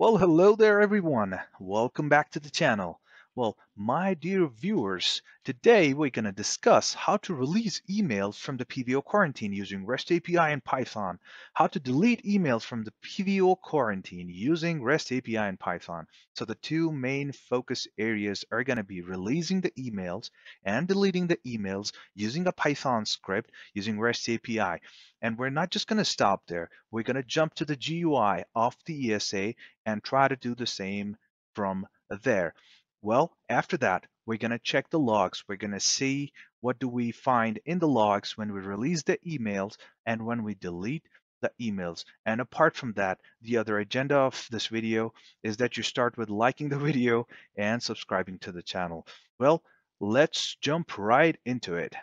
Well, hello there everyone. Welcome back to the channel. Well, my dear viewers, today we're going to discuss how to release emails from the PVO quarantine using REST API and Python, how to delete emails from the PVO quarantine using REST API and Python. So the two main focus areas are going to be releasing the emails and deleting the emails using a Python script using REST API. And we're not just going to stop there. We're going to jump to the GUI of the ESA and try to do the same from there. Well, after that, we're going to check the logs. We're going to see what do we find in the logs when we release the emails and when we delete the emails. And apart from that, the other agenda of this video is that you start with liking the video and subscribing to the channel. Well, let's jump right into it.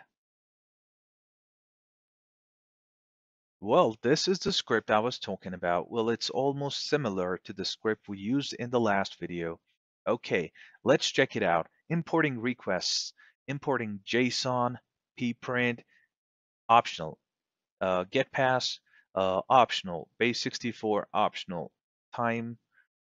Well, this is the script I was talking about. Well, it's almost similar to the script we used in the last video. Okay, let's check it out. Importing requests, importing JSON, pprint, optional. Uh, getPass, uh, optional. Base64, optional. Time,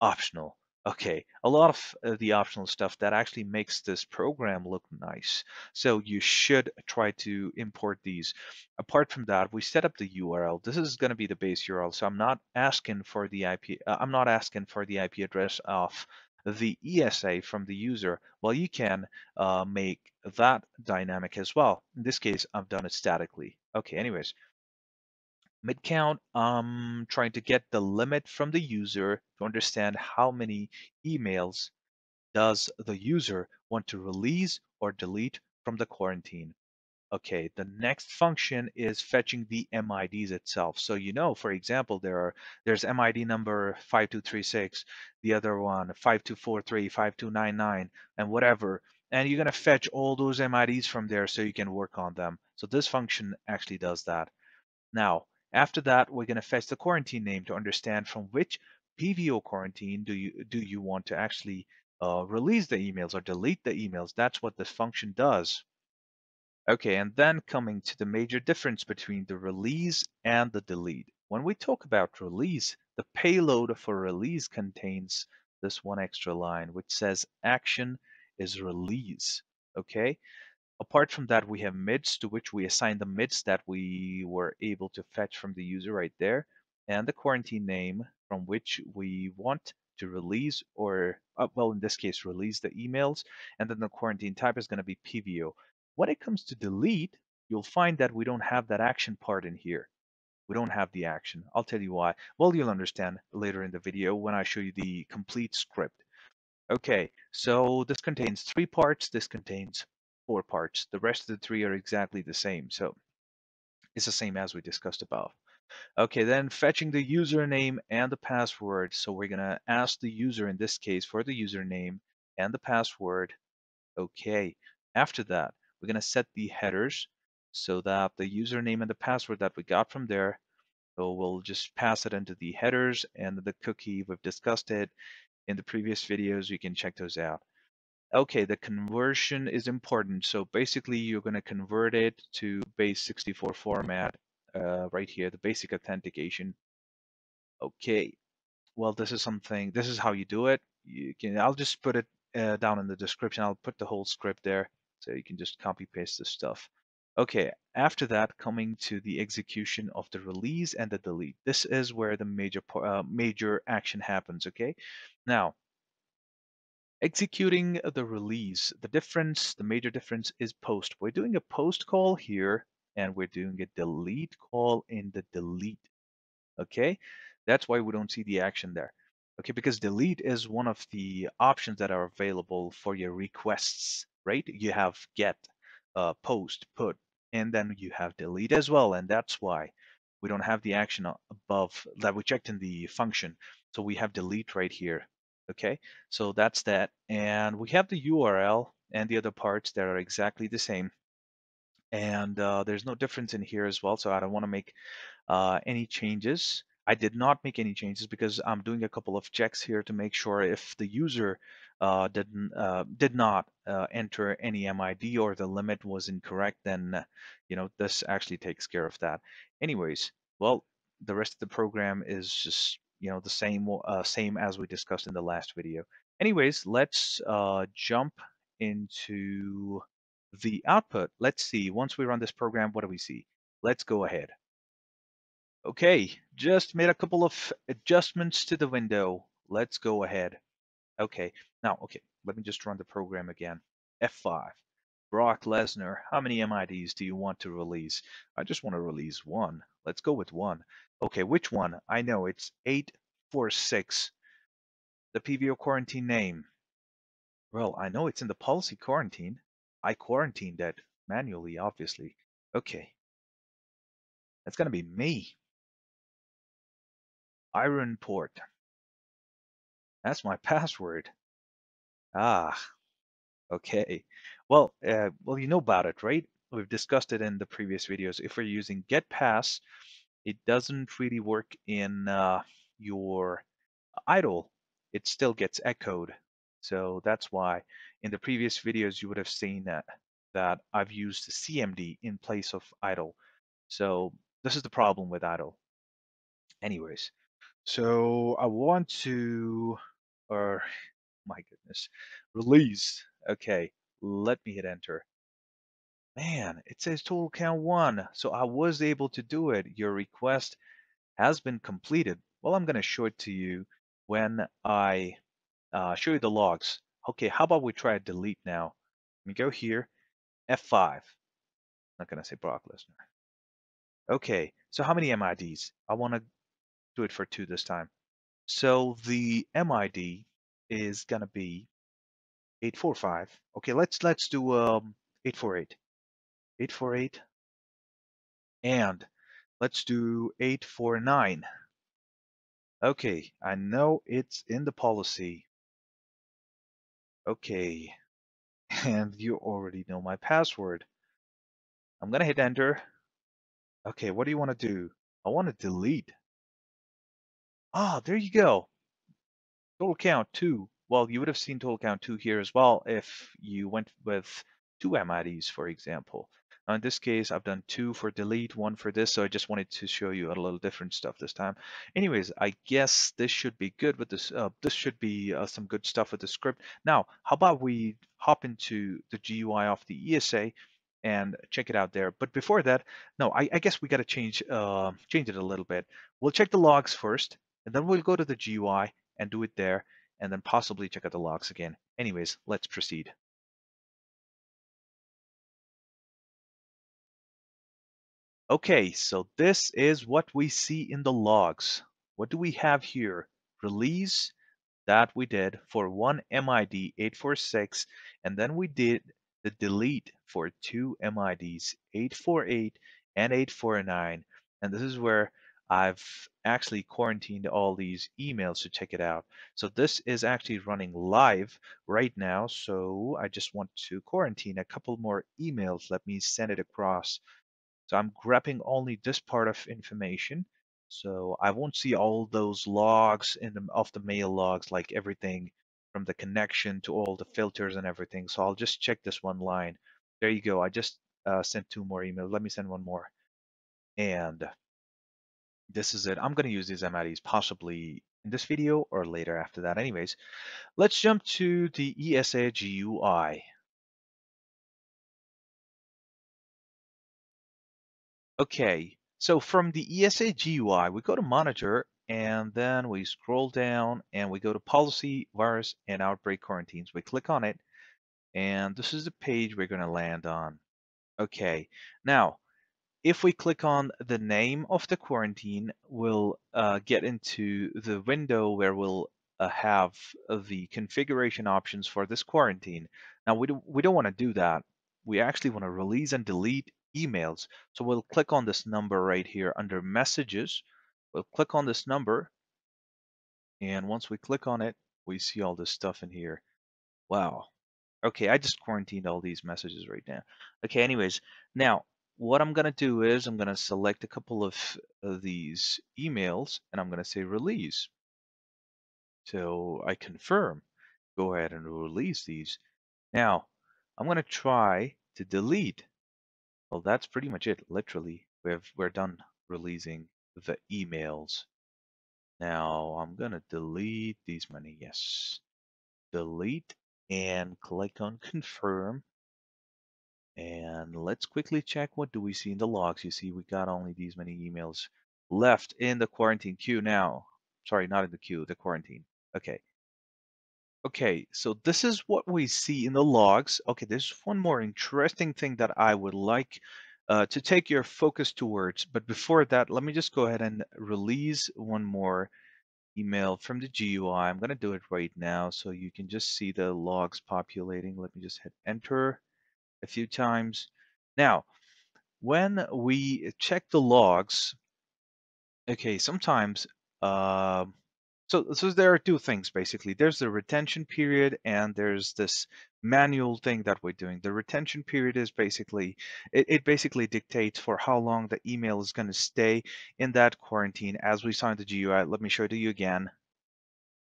optional. Okay, a lot of uh, the optional stuff that actually makes this program look nice. So you should try to import these. Apart from that, we set up the URL. This is going to be the base URL. So I'm not asking for the IP. Uh, I'm not asking for the IP address of the ESA from the user, well, you can uh, make that dynamic as well. In this case, I've done it statically. Okay, anyways, mid count, I'm trying to get the limit from the user to understand how many emails does the user want to release or delete from the quarantine. Okay, the next function is fetching the MIDs itself. So you know, for example, there are there's MID number 5236, the other one 5243, 5299, and whatever. And you're gonna fetch all those MIDs from there so you can work on them. So this function actually does that. Now, after that, we're gonna fetch the quarantine name to understand from which PVO quarantine do you do you want to actually uh, release the emails or delete the emails. That's what this function does. Okay, and then coming to the major difference between the release and the delete. When we talk about release, the payload for release contains this one extra line, which says action is release. Okay. Apart from that, we have mids to which we assign the mids that we were able to fetch from the user right there, and the quarantine name from which we want to release or, uh, well, in this case, release the emails. And then the quarantine type is going to be PVO. When it comes to delete, you'll find that we don't have that action part in here. We don't have the action. I'll tell you why. Well, you'll understand later in the video when I show you the complete script. Okay, so this contains three parts. This contains four parts. The rest of the three are exactly the same. So it's the same as we discussed above. Okay, then fetching the username and the password. So we're going to ask the user in this case for the username and the password. Okay, after that, we're going to set the headers so that the username and the password that we got from there, so we'll just pass it into the headers and the cookie. We've discussed it in the previous videos. You can check those out. Okay, the conversion is important. So basically, you're going to convert it to base64 format uh, right here, the basic authentication. Okay, well, this is something, this is how you do it. You can, I'll just put it uh, down in the description. I'll put the whole script there. So you can just copy paste this stuff. Okay, after that, coming to the execution of the release and the delete. This is where the major uh, major action happens. Okay, now executing the release. The difference, the major difference is post. We're doing a post call here, and we're doing a delete call in the delete. Okay, that's why we don't see the action there. Okay, because delete is one of the options that are available for your requests right? You have get, uh, post, put, and then you have delete as well. And that's why we don't have the action above that we checked in the function. So we have delete right here. Okay, so that's that. And we have the URL and the other parts that are exactly the same. And uh, there's no difference in here as well. So I don't want to make uh, any changes. I did not make any changes because I'm doing a couple of checks here to make sure if the user uh, didn't uh, did not uh, enter any MID or the limit was incorrect, then you know this actually takes care of that. Anyways, well, the rest of the program is just you know, the same uh, same as we discussed in the last video. Anyways, let's uh, jump into the output. Let's see, once we run this program, what do we see? Let's go ahead. Okay, just made a couple of adjustments to the window. Let's go ahead. Okay, now, okay, let me just run the program again. F5. Brock Lesnar, how many MIDs do you want to release? I just want to release one. Let's go with one. Okay, which one? I know it's 846. The PVO quarantine name. Well, I know it's in the policy quarantine. I quarantined that manually, obviously. Okay. That's going to be me. Ironport. That's my password. Ah, okay. Well, uh, well, you know about it, right? We've discussed it in the previous videos. If we're using getpass, it doesn't really work in uh, your idle. It still gets echoed. So that's why in the previous videos you would have seen that, that I've used the CMD in place of idle. So this is the problem with idle. Anyways, so I want to, or my goodness, release. Okay, let me hit enter. Man, it says total count one. So I was able to do it. Your request has been completed. Well, I'm going to show it to you when I uh, show you the logs. Okay, how about we try delete now? Let me go here, F5. I'm not going to say Brock Lesnar. Okay, so how many MIDs? I want to do it for two this time. So the MID is going to be 845. Okay, let's let's do um 848. 848 and let's do 849. Okay, I know it's in the policy. Okay, and you already know my password. I'm gonna hit enter. Okay, what do you want to do? I want to delete. Ah, there you go. Total count two. Well, you would have seen total count two here as well if you went with two MIDs, for example. Now in this case, I've done two for delete, one for this, so I just wanted to show you a little different stuff this time. Anyways, I guess this should be good with this. Uh, this should be uh, some good stuff with the script. Now, how about we hop into the GUI of the ESA and check it out there. But before that, no, I, I guess we got to change uh, change it a little bit. We'll check the logs first, and then we'll go to the GUI and do it there, and then possibly check out the logs again. Anyways, let's proceed. Okay, so this is what we see in the logs. What do we have here? Release that we did for one MID 846, and then we did the delete for two MIDs 848 and 849. And this is where I've actually quarantined all these emails to check it out. So this is actually running live right now. So I just want to quarantine a couple more emails. Let me send it across so I'm grabbing only this part of information. So I won't see all those logs in the, of the mail logs, like everything from the connection to all the filters and everything. So I'll just check this one line. There you go. I just uh, sent two more emails. Let me send one more. And this is it. I'm going to use these MIDs possibly in this video or later after that. Anyways, let's jump to the ESA GUI. Okay, so from the ESA GUI, we go to monitor and then we scroll down and we go to policy, virus, and outbreak quarantines. We click on it and this is the page we're going to land on. Okay, now if we click on the name of the quarantine, we'll uh, get into the window where we'll uh, have the configuration options for this quarantine. Now we, do, we don't want to do that. We actually want to release and delete emails. So we'll click on this number right here under messages. We'll click on this number. And once we click on it, we see all this stuff in here. Wow. Okay, I just quarantined all these messages right now. Okay, anyways, now what I'm going to do is I'm going to select a couple of, of these emails and I'm going to say release. So I confirm. Go ahead and release these. Now, I'm going to try to delete well, that's pretty much it. Literally, we've we're done releasing the emails. Now I'm gonna delete these many, yes. Delete and click on confirm. And let's quickly check what do we see in the logs. You see we got only these many emails left in the quarantine queue now. Sorry, not in the queue, the quarantine. Okay. Okay, so this is what we see in the logs. Okay, there's one more interesting thing that I would like uh, to take your focus towards. But before that, let me just go ahead and release one more email from the GUI. I'm going to do it right now so you can just see the logs populating. Let me just hit enter a few times. Now, when we check the logs, okay, sometimes uh, so, so there are two things basically. There's the retention period and there's this manual thing that we're doing. The retention period is basically, it, it basically dictates for how long the email is going to stay in that quarantine as we sign the GUI. Let me show it to you again.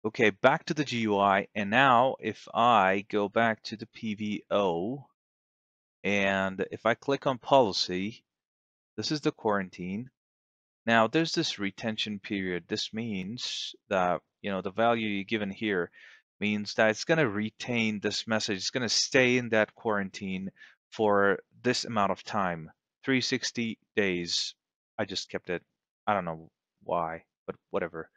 Okay, back to the GUI. And now if I go back to the PVO and if I click on policy, this is the quarantine. Now there's this retention period. This means that, you know, the value you're given here means that it's going to retain this message. It's going to stay in that quarantine for this amount of time, 360 days. I just kept it. I don't know why, but whatever.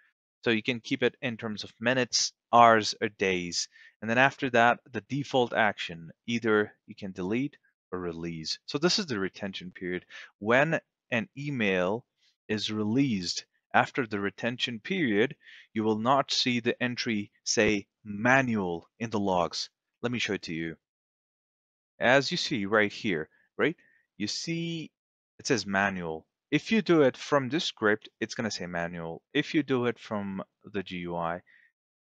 So you can keep it in terms of minutes, hours, or days. And then after that, the default action, either you can delete or release. So this is the retention period. When an email is released after the retention period, you will not see the entry say manual in the logs. Let me show it to you. As you see right here, right? You see it says manual. If you do it from this script, it's going to say manual. If you do it from the GUI,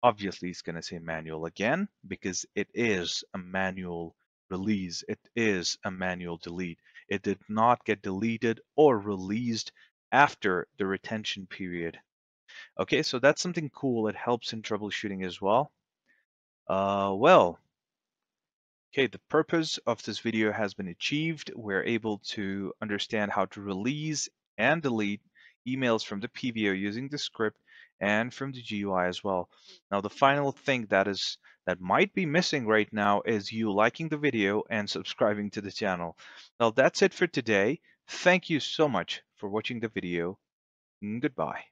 obviously it's going to say manual again because it is a manual release. It is a manual delete. It did not get deleted or released after the retention period. Okay, so that's something cool. It helps in troubleshooting as well. Uh, well, okay, the purpose of this video has been achieved. We're able to understand how to release and delete emails from the PVO using the script and from the GUI as well. Now, the final thing that is that might be missing right now is you liking the video and subscribing to the channel. Well, that's it for today. Thank you so much for watching the video. Goodbye.